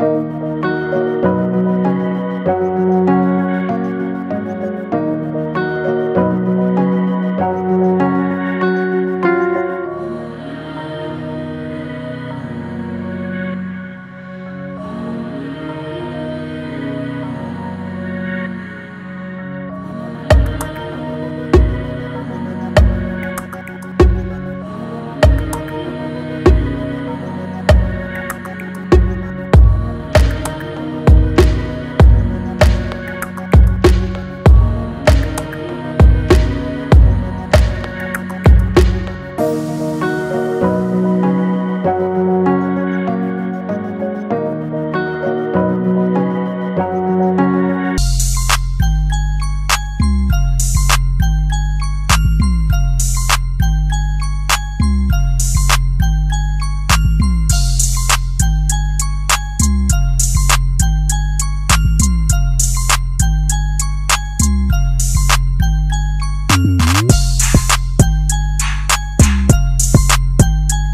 you